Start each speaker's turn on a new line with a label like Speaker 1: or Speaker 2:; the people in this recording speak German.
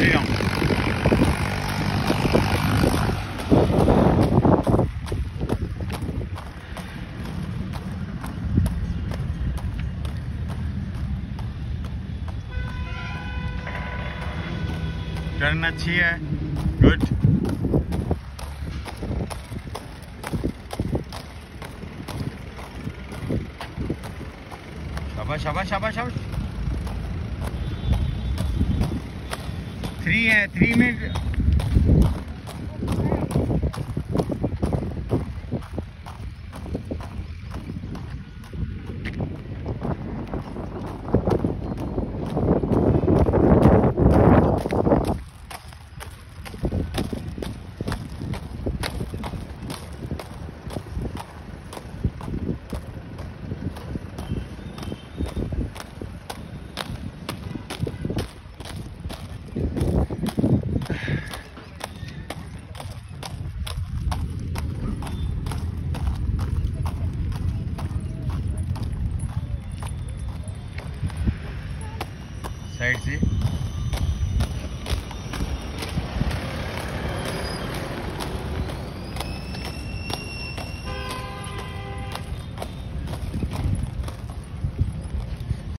Speaker 1: Meer. Dann jetzt hier, gut. Şabaş şabaş şabaş şabaş. Three है three में side से।